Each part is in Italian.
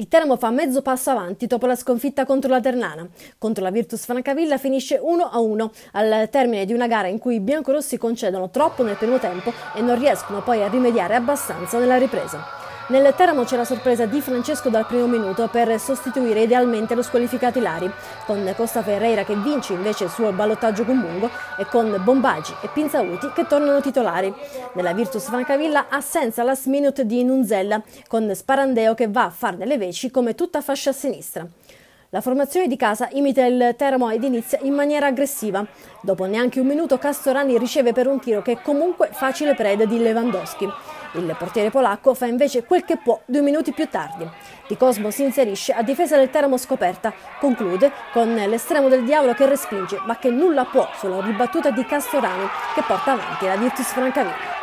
Il Teramo fa mezzo passo avanti dopo la sconfitta contro la Ternana. Contro la Virtus Francavilla finisce 1-1 al termine di una gara in cui i biancorossi concedono troppo nel primo tempo e non riescono poi a rimediare abbastanza nella ripresa. Nel Teramo c'è la sorpresa di Francesco dal primo minuto per sostituire idealmente lo squalificato Ilari, con Costa Ferreira che vince invece il suo ballottaggio con Bungo e con Bombagi e Pinzauti che tornano titolari. Nella Virtus Francavilla assenza last minute di Nunzella, con Sparandeo che va a farne le veci come tutta fascia a sinistra. La formazione di casa imita il Teramo ed inizia in maniera aggressiva. Dopo neanche un minuto Castorani riceve per un tiro che è comunque facile preda di Lewandowski. Il portiere polacco fa invece quel che può due minuti più tardi. Di Cosmo si inserisce a difesa del Teramo scoperta, conclude con l'estremo del diavolo che respinge ma che nulla può sulla ribattuta di Castorani che porta avanti la Virtus Francavilla.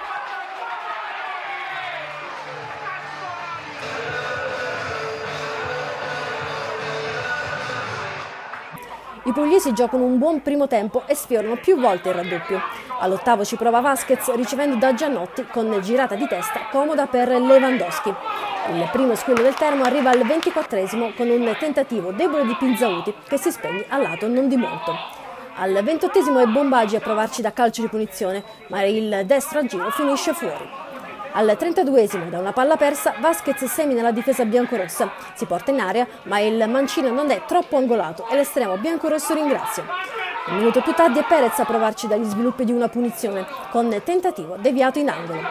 I pugliesi giocano un buon primo tempo e sfiorano più volte il raddoppio. All'ottavo ci prova Vasquez ricevendo da Giannotti con girata di testa comoda per Lewandowski. Il primo squillo del termo arriva al ventiquattresimo con un tentativo debole di Pinzauti che si spegne al lato non di molto. Al ventottesimo è Bombaggi a provarci da calcio di punizione, ma il destro a giro finisce fuori. Al 32esimo, da una palla persa, Vasquez semina la difesa biancorossa. Si porta in aria, ma il mancino non è troppo angolato e l'estremo biancorosso ringrazia. Un minuto più tardi è Perez a provarci dagli sviluppi di una punizione, con tentativo deviato in angolo.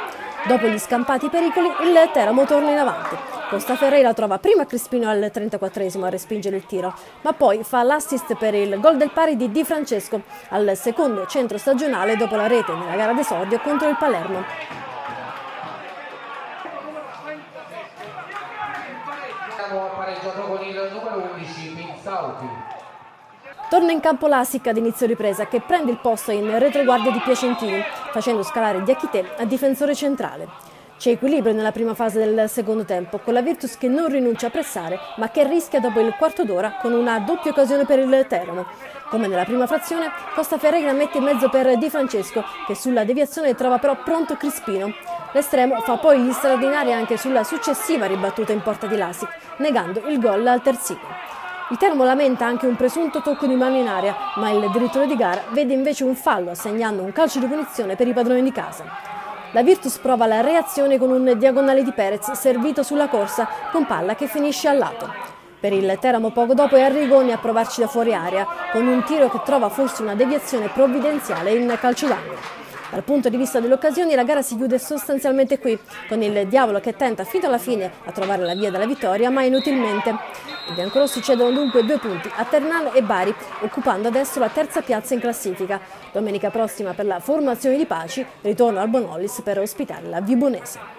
Dopo gli scampati pericoli, il Teramo torna in avanti. Costa Ferreira trova prima Crispino al 34esimo a respingere il tiro, ma poi fa l'assist per il gol del pari di Di Francesco al secondo centro stagionale dopo la rete nella gara d'esordio contro il Palermo. Abbiamo pareggiato con il numero 11, Pinzauti. Torna in campo l'Asic ad inizio ripresa che prende il posto in retroguardia di Piacentini, facendo scalare Diachite a difensore centrale. C'è equilibrio nella prima fase del secondo tempo, con la Virtus che non rinuncia a pressare, ma che rischia dopo il quarto d'ora con una doppia occasione per il Teramo. Come nella prima frazione, Costa Ferreira mette in mezzo per Di Francesco, che sulla deviazione trova però pronto Crispino. L'estremo fa poi gli straordinari anche sulla successiva ribattuta in porta di Lasic, negando il gol al terzino. Il Termo lamenta anche un presunto tocco di mano in aria, ma il direttore di gara vede invece un fallo assegnando un calcio di punizione per i padroni di casa. La Virtus prova la reazione con un diagonale di Perez servito sulla corsa con palla che finisce al lato. Per il Teramo poco dopo è Arrigoni a provarci da fuori aria con un tiro che trova forse una deviazione provvidenziale in calcio d'angolo. Dal punto di vista delle occasioni la gara si chiude sostanzialmente qui, con il Diavolo che tenta fino alla fine a trovare la via della vittoria, ma inutilmente. I biancorossi cedono dunque due punti a Ternano e Bari, occupando adesso la terza piazza in classifica. Domenica prossima per la formazione di Paci, ritorno al Bonollis per ospitare la Vibonese.